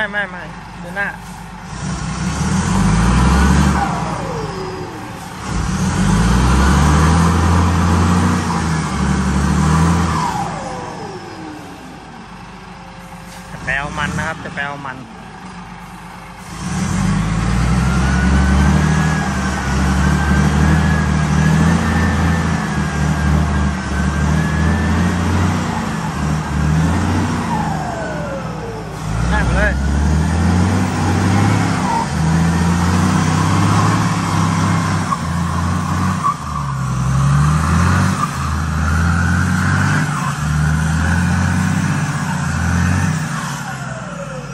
ไม่ไม่ไม่เดินหน้าจะแปลมันนะครับ จะแปลมัน ได้หมดเลย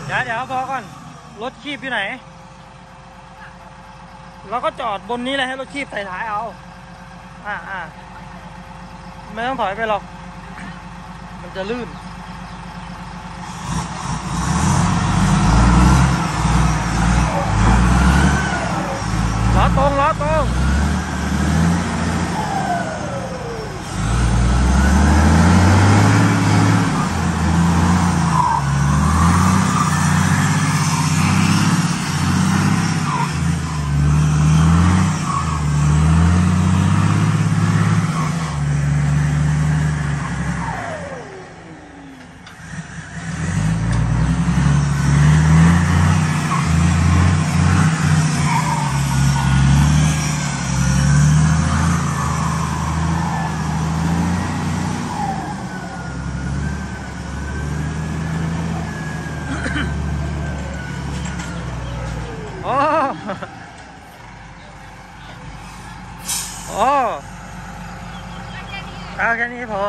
เดี๋ยวเดี๋ยวพอก่อน รถคีบอยู่ไหน เราก็จอดบนนี้เลยให้รถคีบใส่ท้ายเอา อ่าอ่าไม่ต้องถอยไปหรอก มันจะลื่นล้อตรงล้อตรง โอ้โอ้เอาแค่นี้พอ